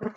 Maybe